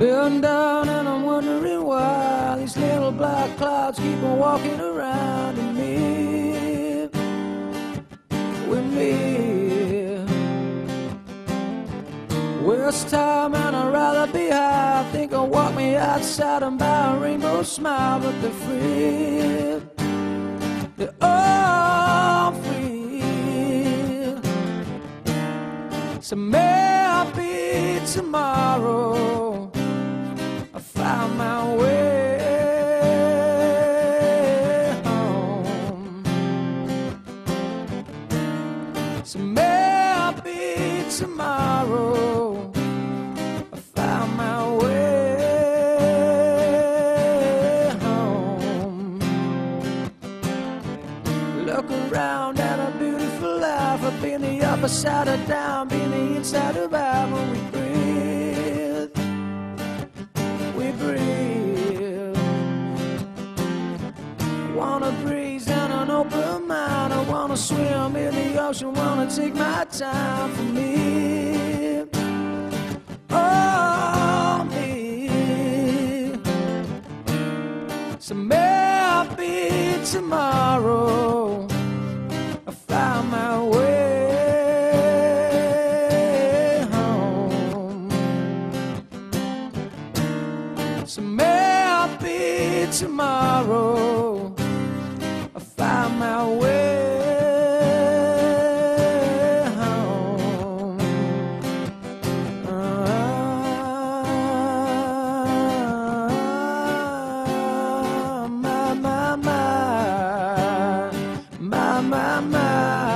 Been down and I'm wondering why these little black clouds keep on walking around in me, with me. Worst time and I'd rather be high. Think I'll walk me outside and buy a rainbow smile, but they're free. They're all free. So maybe tomorrow I found my way home. So maybe tomorrow I found my way home. Look around at a beautiful life. I've been the side of down, been the inside of out open mind. I wanna swim in the ocean, wanna take my time for me. Oh, me. So maybe tomorrow I found my way home. So maybe tomorrow Find my way home. Ah, my, my, my, my, my, my.